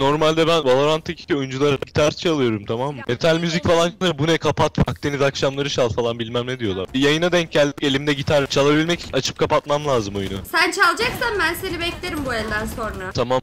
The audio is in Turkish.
Normalde ben Valorant'taki oyunculara gitar çalıyorum tamam mı? Metal müzik falan bu ne kapat Akdeniz akşamları çal falan bilmem ne diyorlar. Bir yayına denk geldik elimde gitar çalabilmek için açıp kapatmam lazım oyunu. Sen çalacaksan ben seni beklerim bu elden sonra. Tamam.